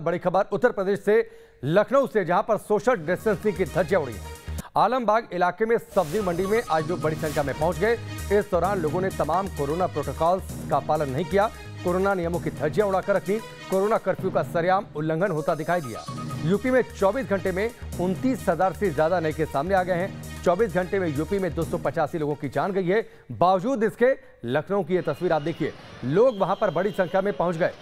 बड़ी खबर, उत्तर प्रदेश से लखनऊ से, जहाँ पर सोशल डिस्टेंसिंग की धज्जियाँ उड़ी आलमबाग इलाके में सब्ज़ी मंडी में आज लोग बड़ी संख्या में पहुँच गए, इस दौरान लोगों ने तमाम कोरोना प्रोटोकॉल्स का पालन नहीं किया। कोरोना नियमों की धज्जियाँ उड़ाकर रखी, कोरोना कर्फ्यू का सरेआम उल्लंघन होता दिखाई दिया। यूपी में 24 घंटे में उनतीस हज़ार से ज़्यादा नए केस सामने आ गए हैं। 24 घंटे में यूपी में दो सौ पचासी लोगों की जान गई है। बावजूद इसके, लखनऊ की ये तस्वीर आप देखिए, लोग वहाँ पर बड़ी संख्या में पहुँच गए।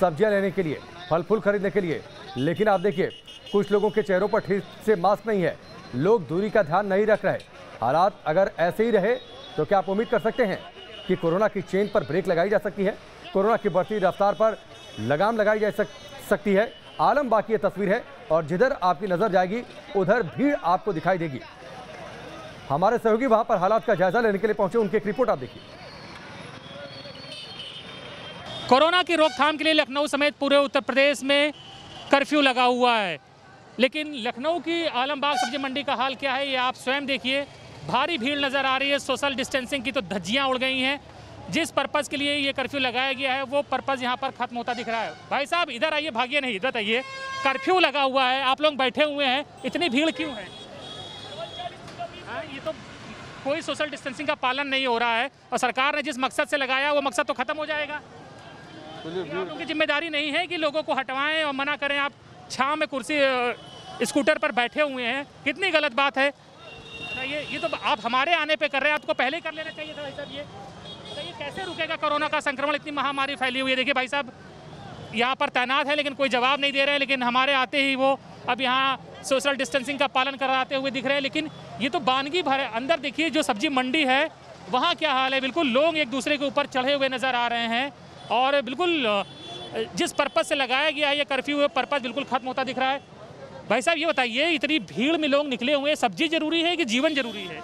सब्ज़ियाँ लेने के लिए फल फूल खरीदने के लिए। लेकिन आप देखिए कुछ लोगों के चेहरों पर ठीक से मास्क नहीं है। लोग दूरी का ध्यान नहीं रख रहे हालात अगर ऐसे ही रहे तो क्या आप उम्मीद कर सकते हैं कि कोरोना की चेन पर ब्रेक लगाई जा सकती है? कोरोना की बढ़ती रफ्तार पर लगाम लगाई जा सक, सकती है। आलम बाकी तस्वीर है और जिधर आपकी नज़र जाएगी उधर भीड़ आपको दिखाई देगी। हमारे सहयोगी वहाँ पर हालात का जायजा लेने के लिए पहुँचे उनकी एक रिपोर्ट आप देखिए। कोरोना की रोकथाम के लिए लखनऊ समेत पूरे उत्तर प्रदेश में कर्फ्यू लगा हुआ है। लेकिन लखनऊ की आलमबाग सब्ज़ी मंडी का हाल क्या है ये आप स्वयं देखिए। भारी भीड़ नज़र आ रही है सोशल डिस्टेंसिंग की तो धज्जियाँ उड़ गई हैं। जिस पर्पज़ के लिए ये कर्फ्यू लगाया गया है वो पर्पज़ यहाँ पर ख़त्म होता दिख रहा है। भाई साहब इधर आइए भागिए नहीं इधर आइए। कर्फ्यू लगा हुआ है आप लोग बैठे हुए हैं इतनी भीड़ क्यों है? हाँ, ये तो कोई सोशल डिस्टेंसिंग का पालन नहीं हो रहा है। और सरकार ने जिस मकसद से लगाया वो मकसद तो ख़त्म हो जाएगा। आप लोगों की ज़िम्मेदारी नहीं है कि लोगों को हटवाएँ और मना करें। आप छाँव में कुर्सी स्कूटर पर बैठे हुए हैं। कितनी गलत बात है? ये ये तो आप हमारे आने पे कर रहे हैं। आपको पहले ही कर लेना चाहिए था भाई साहब ये। तो ये कैसे रुकेगा? कोरोना का संक्रमण, इतनी महामारी फैली हुई है। देखिए भाई साहब, यहाँ पर तैनात है, लेकिन कोई जवाब नहीं दे रहे हैं। लेकिन हमारे आते ही वो अब यहाँ सोशल डिस्टेंसिंग का पालन कराते हुए दिख रहे हैं। लेकिन ये तो बानगी भर है। अंदर देखिए, जो सब्ज़ी मंडी है, वहाँ क्या हाल है? बिल्कुल लोग एक दूसरे के ऊपर चढ़े हुए नज़र आ रहे हैं। और बिल्कुल जिस पर्पज़ से लगाया गया है ये कर्फ्यू है पर्पज़ बिल्कुल ख़त्म होता दिख रहा है। भाई साहब ये बताइए इतनी भीड़ में लोग निकले हुए हैं सब्ज़ी ज़रूरी है कि जीवन ज़रूरी है?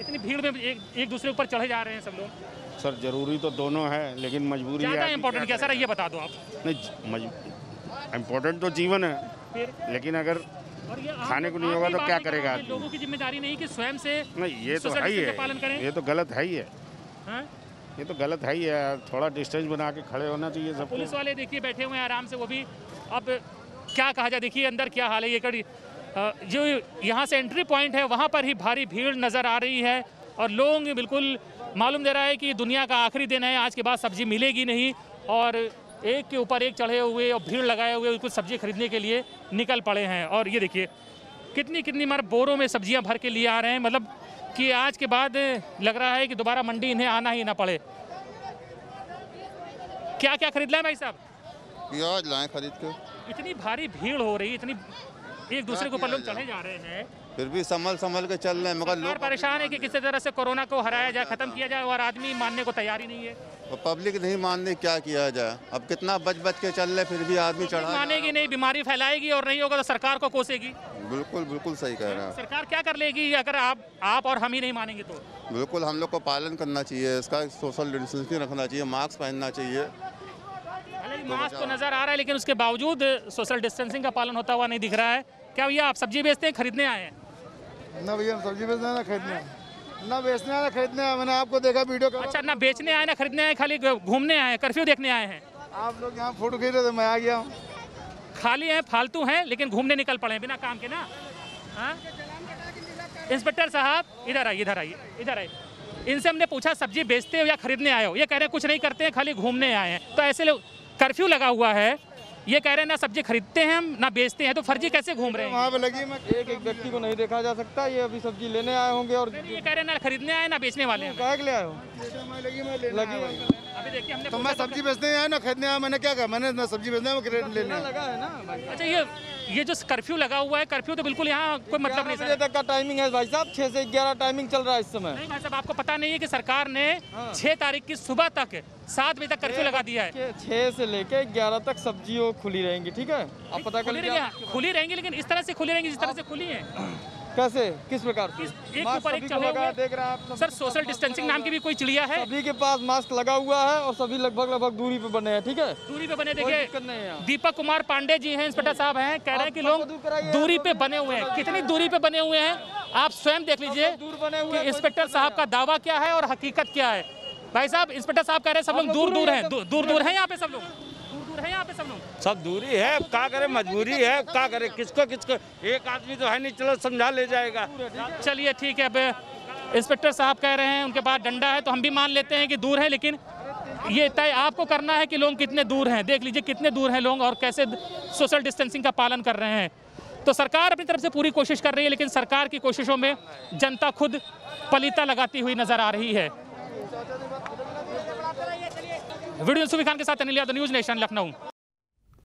इतनी भीड़ में एक एक दूसरे ऊपर चढ़े जा रहे हैं सब लोग। सर ज़रूरी तो दोनों है लेकिन मजबूरी ज़्यादा है इंपॉर्टेंट क्या? सर ये बता दो आप। नहीं इम्पोर्टेंट तो जीवन है लेकिन अगर खाने को नहीं होगा तो क्या करेगा? लोगों की ज़िम्मेदारी नहीं कि स्वयं से नहीं ये तो है ही है ये तो गलत है ही है। हाँ? ये तो गलत है ही है थोड़ा डिस्टेंस बना के खड़े होना चाहिए सब पुलिस वाले देखिए बैठे हुए हैं आराम से वो भी। अब क्या कहा जाए देखिए अंदर क्या हाल है ये कड़ी जो यहाँ से एंट्री पॉइंट है वहाँ पर ही भारी भीड़ नज़र आ रही है और लोग बिल्कुल मालूम दे रहा है कि दुनिया का आखिरी दिन है आज के बाद सब्ज़ी मिलेगी नहीं और एक के ऊपर एक चढ़े हुए और भीड़ लगाए हुए कुछ सब्ज़ी खरीदने के लिए निकल पड़े हैं। और ये देखिए कितनी कितनी मार बोरों में सब्ज़ियाँ भर के लिए आ रहे हैं मतलब कि आज के बाद लग रहा है कि दोबारा मंडी इन्हें आना ही ना पड़े। क्या क्या खरीद लाए भाई साहब? प्याज लाए खरीद के। इतनी भारी भीड़ हो रही इतनी एक दूसरे के ऊपर लोग चढ़े जा रहे हैं। फिर भी संभल संभल के चल रहे हैं मगर लोग परेशान है कि किसी तरह से कोरोना को हराया जाए खत्म किया जाए और आदमी मानने को तैयार ही नहीं है। पब्लिक नहीं मानने क्या किया जाए? अब कितना बच बच के चल रहे फिर भी आदमी चढ़ा मानेगी नहीं बीमारी फैलाएगी और नहीं होगा तो सरकार को कोसेगी। बिल्कुल बिल्कुल सही कह रहे हैं सरकार क्या कर लेगी? अगर आप आप और हम ही नहीं मानेंगे तो। बिल्कुल हम लोग को पालन करना चाहिए इसका सोशल डिस्टेंसिंग रखना चाहिए मास्क पहनना चाहिए। हालाँकि मास्क तो नज़र आ रहा है लेकिन उसके बावजूद सोशल डिस्टेंसिंग का पालन होता हुआ नहीं दिख रहा है। क्या भैया आप सब्ज़ी बेचते हैं खरीदने आए हैं? ना भैया हम सब्ज़ी बेचने ना खरीदने आए। ना बेचने आए ना खरीदने आए मैंने आपको देखा वीडियो अच्छा ना बेचने आए ना खरीदने आए खाली घूमने आए कर्फ्यू देखने आए हैं? आप लोग यहाँ फ़ोटो खींच रहे थे मैं आ गया हूँ। खाली हैं फालतू हैं लेकिन घूमने निकल पड़े हैं बिना काम के ना? हाँ? इंस्पेक्टर साहब इधर आइए इधर आइए इधर आइए। इनसे हमने पूछा सब्ज़ी बेचते हो या खरीदने आए हो? ये कह रहे हैं कुछ नहीं करते हैं खाली घूमने आए हैं। तो ऐसे लोग कर्फ्यू लगा हुआ है ये कह रहे हैं ना सब्ज़ी खरीदते हैं हम ना बेचते हैं तो फर्जी कैसे घूम रहे हैं? वहाँ पे लगी मैं एक एक व्यक्ति को नहीं देखा जा सकता ये अभी सब्ज़ी लेने आए होंगे और ये कह रहे हैं ना खरीदने आए ना बेचने वाले हैं। कहा ले आए हो? लगी अभी देखिए हमने तो मैं सब्ज़ी बेचने आया ना खरीदने आया मैंने क्या कहा? मैंने ना सब्ज़ी बेचने लेने लगा है ना अच्छा ये ये जो कर्फ्यू लगा हुआ है कर्फ्यू तो बिल्कुल यहाँ कोई मतलब नहीं बजे तक का टाइमिंग है भाई साहब छह से ग्यारह टाइमिंग चल रहा है इस समय। नहीं भाई साहब आपको पता नहीं है कि सरकार ने छह तारीख की सुबह तक सात बजे तक कर्फ्यू लगा दिया है। छह से लेके ग्यारह तक सब्जियों खुली रहेंगी ठीक है? आप पता कर खुली रहेंगी खुली रहेंगी लेकिन इस तरह से खुली रहेंगी जिस तरह से खुली है। कैसे? किस प्रकार से? एक ऊपर एक है, हुए देख रहे हैं आप सर सोशल डिस्टेंसिंग नाम की भी कोई चिड़िया है? सभी के पास मास्क लगा हुआ है और सभी लगभग लगभग दूरी पे बने हैं ठीक है? दूरी पे बने देखिए। दीपक कुमार पांडे जी हैं इंस्पेक्टर साहब हैं कह रहे हैं कि लोग दूर पे बने हुए हैं। कितनी दूरी पे बने हुए हैं? आप स्वयं देख लीजिए दूर बने हुए कि इंस्पेक्टर साहब का दावा क्या है और हकीकत क्या है? भाई साहब इंस्पेक्टर साहब कह रहे हैं सब लोग दूर दूर हैं दूर दूर हैं। यहाँ पे सब लोग। सब लोग सब दूरी है, क्या करे मजबूरी है, क्या करे, किसको किसको, एक आदमी तो है नहीं, चलो समझा ले जाएगा। चलिए, ठीक है, अब इंस्पेक्टर साहब कह रहे हैं, उनके पास डंडा है तो हम भी मान लेते हैं कि दूर है, लेकिन ये तय आपको करना है कि लोग कितने दूर हैं। देख लीजिए कितने दूर हैं लोग और कैसे सोशल डिस्टेंसिंग का पालन कर रहे हैं। तो सरकार अपनी तरफ़ से पूरी कोशिश कर रही है, लेकिन सरकार की कोशिशों में जनता खुद पलीता लगाती हुई नज़र आ रही है। वीडियो सुबह खान के साथ अनिल यादव, न्यूज़ नेशन, लखनऊ।